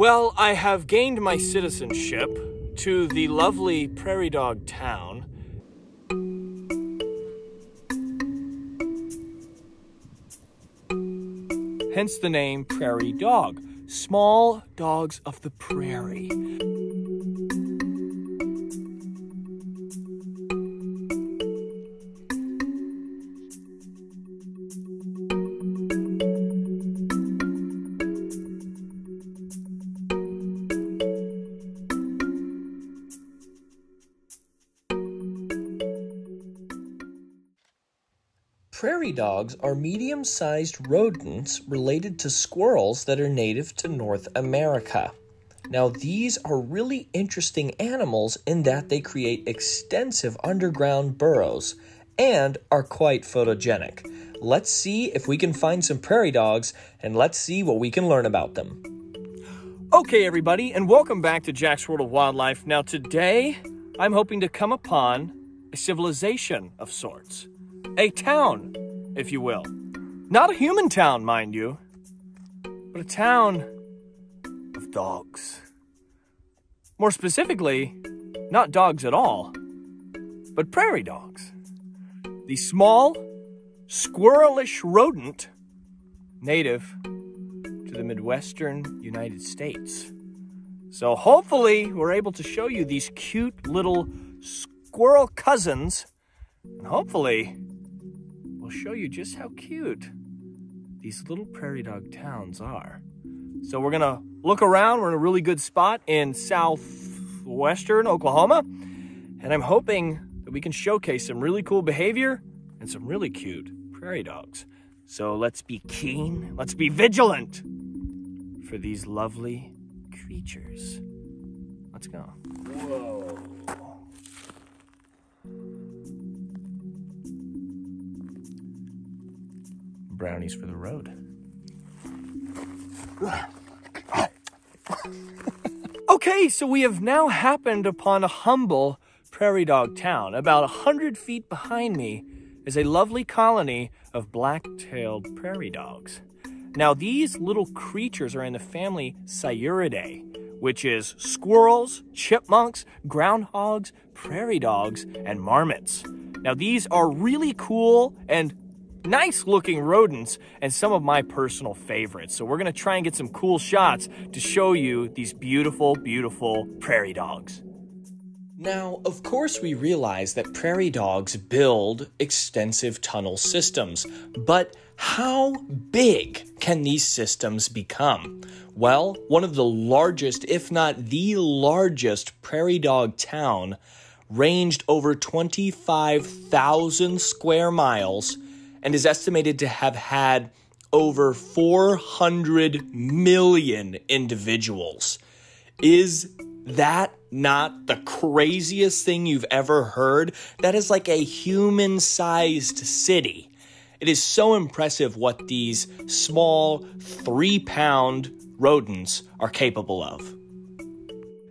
Well, I have gained my citizenship to the lovely prairie dog town. Hence the name prairie dog. Small dogs of the prairie. Prairie dogs are medium sized rodents related to squirrels that are native to North America. Now, these are really interesting animals in that they create extensive underground burrows and are quite photogenic. Let's see if we can find some prairie dogs and let's see what we can learn about them. Okay, everybody, and welcome back to Jack's World of Wildlife. Now, today I'm hoping to come upon a civilization of sorts, a town, if you will. Not a human town, mind you, but a town of dogs. More specifically, not dogs at all, but prairie dogs. The small, squirrelish rodent native to the Midwestern United States. So hopefully we're able to show you these cute little squirrel cousins. And hopefully we'll show you just how cute these little prairie dog towns are. So we're gonna look around. We're in a really good spot in southwestern Oklahoma. And I'm hoping that we can showcase some really cool behavior and some really cute prairie dogs. So let's be keen, let's be vigilant for these lovely creatures. Let's go. Whoa. Brownies for the road. okay, so we have now happened upon a humble prairie dog town. About a hundred feet behind me is a lovely colony of black-tailed prairie dogs. Now, these little creatures are in the family Sciuridae, which is squirrels, chipmunks, groundhogs, prairie dogs, and marmots. Now, these are really cool and nice looking rodents and some of my personal favorites. So, we're gonna try and get some cool shots to show you these beautiful, beautiful prairie dogs. Now, of course, we realize that prairie dogs build extensive tunnel systems, but how big can these systems become? Well, one of the largest, if not the largest, prairie dog town ranged over 25,000 square miles and is estimated to have had over 400 million individuals. Is that not the craziest thing you've ever heard? That is like a human sized city. It is so impressive what these small, three pound rodents are capable of.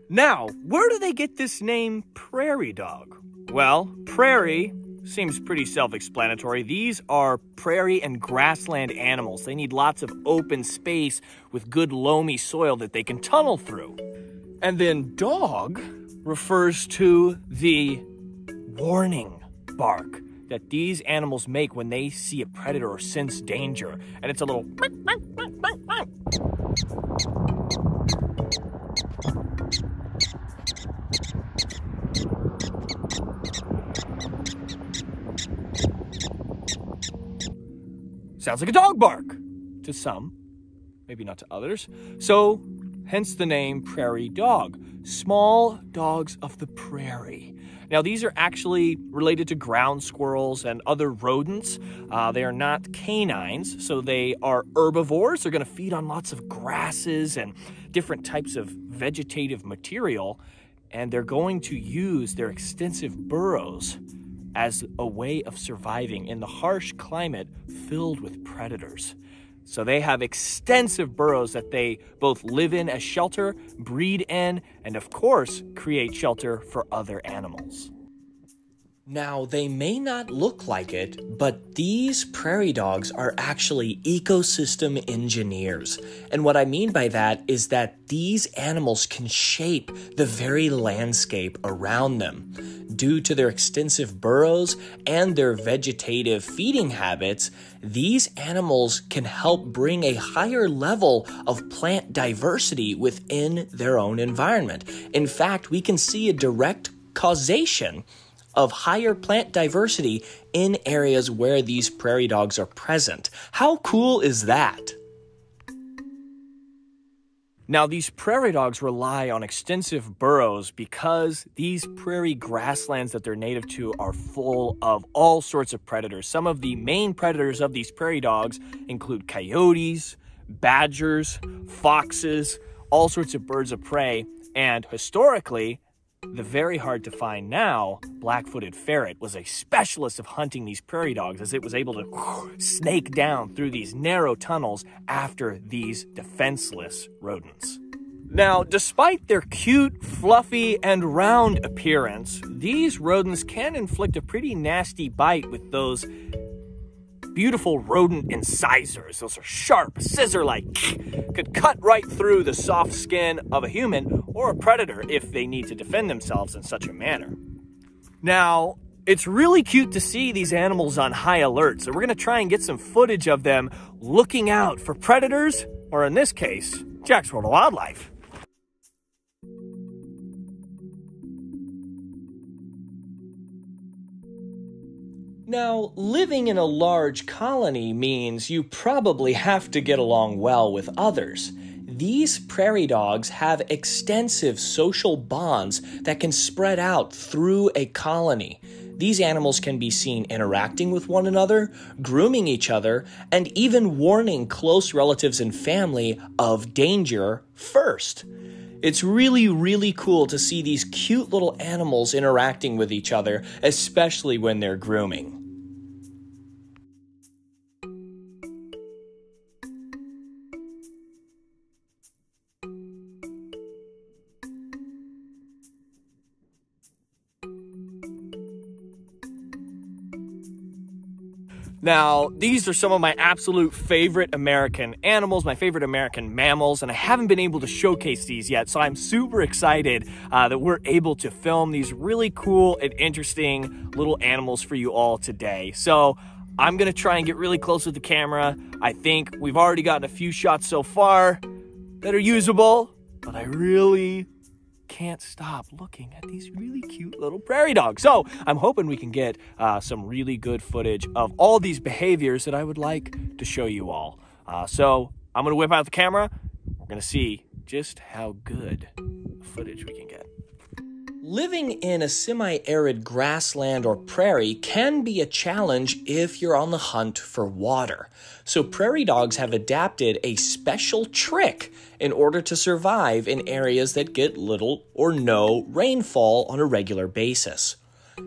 Now, where do they get this name prairie dog? Well, prairie seems pretty self explanatory. These are prairie and grassland animals. They need lots of open space with good loamy soil that they can tunnel through. And then dog refers to the warning bark that these animals make when they see a predator or sense danger. And it's a little. Sounds like a dog bark to some, maybe not to others. So hence the name prairie dog. Small dogs of the prairie. Now, these are actually related to ground squirrels and other rodents. Uh, they are not canines, so they are herbivores. They're going to feed on lots of grasses and different types of vegetative material, and they're going to use their extensive burrows as a way of surviving in the harsh climate filled with predators. So they have extensive burrows that they both live in as shelter, breed in, and of course, create shelter for other animals. Now, they may not look like it, but these prairie dogs are actually ecosystem engineers. And what I mean by that is that these animals can shape the very landscape around them. Due to their extensive burrows and their vegetative feeding habits, these animals can help bring a higher level of plant diversity within their own environment. In fact, we can see a direct causation of higher plant diversity in areas where these prairie dogs are present. How cool is that? Now, these prairie dogs rely on extensive burrows because these prairie grasslands that they're native to are full of all sorts of predators. Some of the main predators of these prairie dogs include coyotes, badgers, foxes, all sorts of birds of prey, and historically, the very hard to find now black footed ferret was a specialist of hunting these prairie dogs as it was able to snake down through these narrow tunnels after these defenseless rodents. Now, despite their cute, fluffy, and round appearance, these rodents can inflict a pretty nasty bite with those beautiful rodent incisors. Those are sharp, scissor like, could cut right through the soft skin of a human or a predator if they need to defend themselves in such a manner. Now, it's really cute to see these animals on high alert, so we're going to try and get some footage of them looking out for predators, or in this case, Jack's World of Wildlife. Now, living in a large colony means you probably have to get along well with others. These prairie dogs have extensive social bonds that can spread out through a colony. These animals can be seen interacting with one another, grooming each other, and even warning close relatives and family of danger first. It's really, really cool to see these cute little animals interacting with each other, especially when they're grooming. Now, these are some of my absolute favorite American animals, my favorite American mammals, and I haven't been able to showcase these yet. So I'm super excited uh, that we're able to film these really cool and interesting little animals for you all today. So I'm gonna try and get really close with the camera. I think we've already gotten a few shots so far that are usable, but I really can't stop looking at these really cute little prairie dogs. So I'm hoping we can get uh, some really good footage of all these behaviors that I would like to show you all. Uh, so I'm going to whip out the camera. We're going to see just how good footage we can get. Living in a semi arid grassland or prairie can be a challenge if you're on the hunt for water. So, prairie dogs have adapted a special trick in order to survive in areas that get little or no rainfall on a regular basis.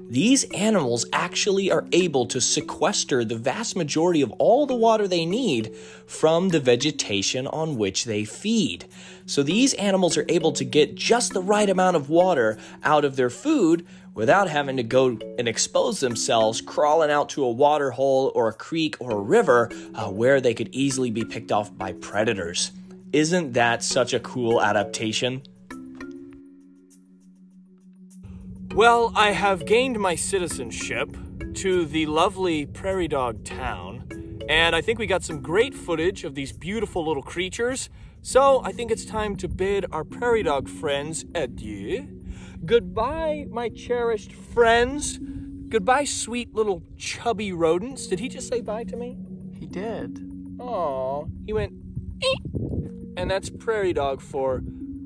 These animals actually are able to sequester the vast majority of all the water they need from the vegetation on which they feed. So these animals are able to get just the right amount of water out of their food without having to go and expose themselves crawling out to a water hole or a creek or a river uh, where they could easily be picked off by predators. Isn't that such a cool adaptation? Well, I have gained my citizenship to the lovely prairie dog town, and I think we got some great footage of these beautiful little creatures. So I think it's time to bid our prairie dog friends adieu. Goodbye, my cherished friends. Goodbye, sweet little chubby rodents. Did he just say bye to me? He did. Oh, he went, Eek. and that's prairie dog for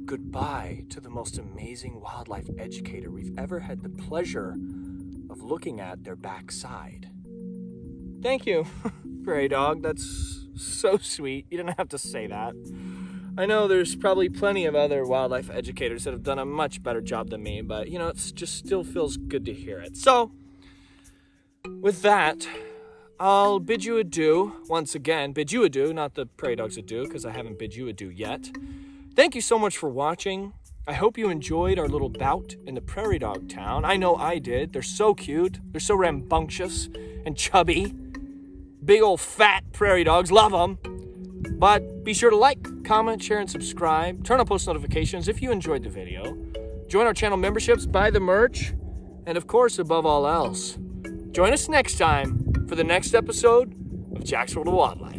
goodbye to the most amazing wildlife educator we've ever had the pleasure of looking at their backside. Thank you, Prairie Dog. That's so sweet. You didn't have to say that. I know there's probably plenty of other wildlife educators that have done a much better job than me, but you know, it just still feels good to hear it. So, with that, I'll bid you adieu once again. Bid you adieu, not the Prairie Dogs adieu, because I haven't bid you adieu yet. Thank you so much for watching. I hope you enjoyed our little bout in the prairie dog town. I know I did. They're so cute, they're so rambunctious and chubby. Big old fat prairie dogs, love them. But be sure to like, comment, share, and subscribe. Turn on post notifications if you enjoyed the video. Join our channel memberships, buy the merch, and of course, above all else, join us next time for the next episode of Jack's World of Wildlife.